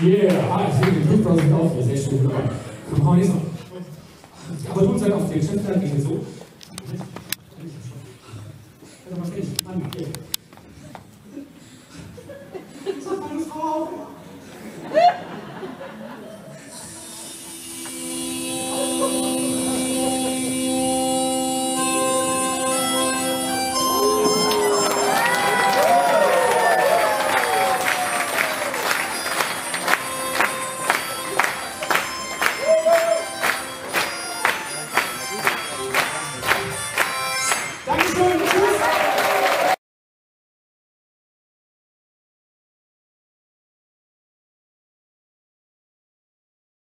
Yeah, ah, ich sehe den 5000 auf, sehr schön gemacht. Komm, hau nächstes Aber du seid halt auf den Chef, dann geht es so. Ich kann doch mal fertig. Mann, okay.